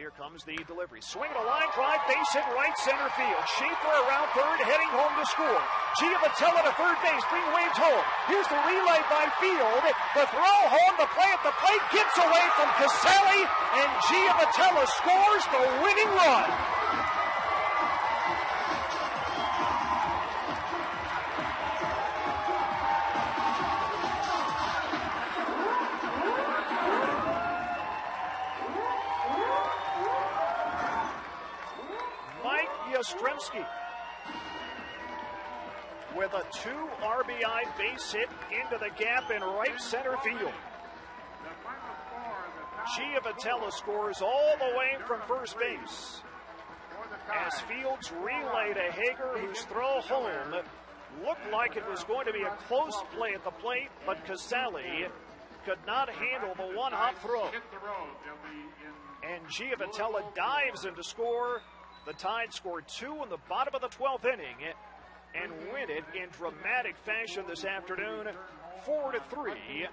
Here comes the delivery. Swing a line drive, base hit right center field. Schaefer around third, heading home to score. Giavotella to third base, bring waves home. Here's the relay by Field. The throw home, the play at the plate gets away from Casali, and Giavotella scores the winning run. Yastrzemski with a two RBI base hit into the gap in right center field. Giavotella scores all the way from first base. As Fields relay to Hager, whose throw home looked like it was going to be a close play at the plate, but Casali could not handle the one hop throw. And Gia Giavotella dives in to score. The Tide scored two in the bottom of the 12th inning and win it in dramatic fashion this afternoon, four to three,